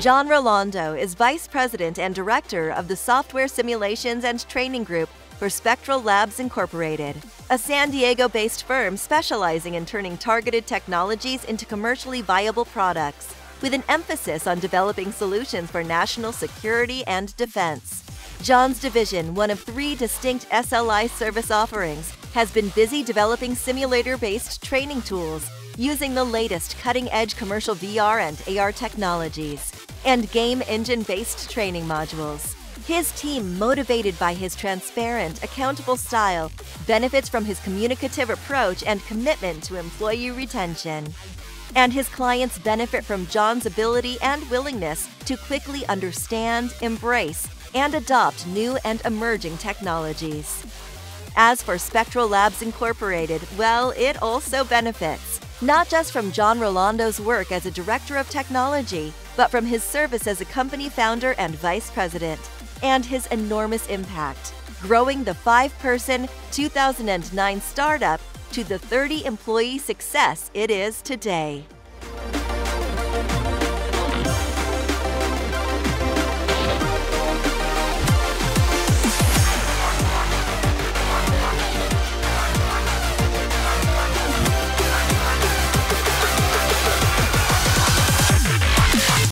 John Rolando is Vice President and Director of the Software Simulations and Training Group for Spectral Labs Incorporated, a San Diego based firm specializing in turning targeted technologies into commercially viable products, with an emphasis on developing solutions for national security and defense. John's division, one of three distinct SLI service offerings, has been busy developing simulator based training tools using the latest cutting edge commercial VR and AR technologies and game engine based training modules. His team, motivated by his transparent, accountable style, benefits from his communicative approach and commitment to employee retention. And his clients benefit from John's ability and willingness to quickly understand, embrace, and adopt new and emerging technologies. As for Spectral Labs Incorporated, well, it also benefits, not just from John Rolando's work as a director of technology, but from his service as a company founder and vice president, and his enormous impact, growing the five person 2009 startup to the 30 employee success it is today.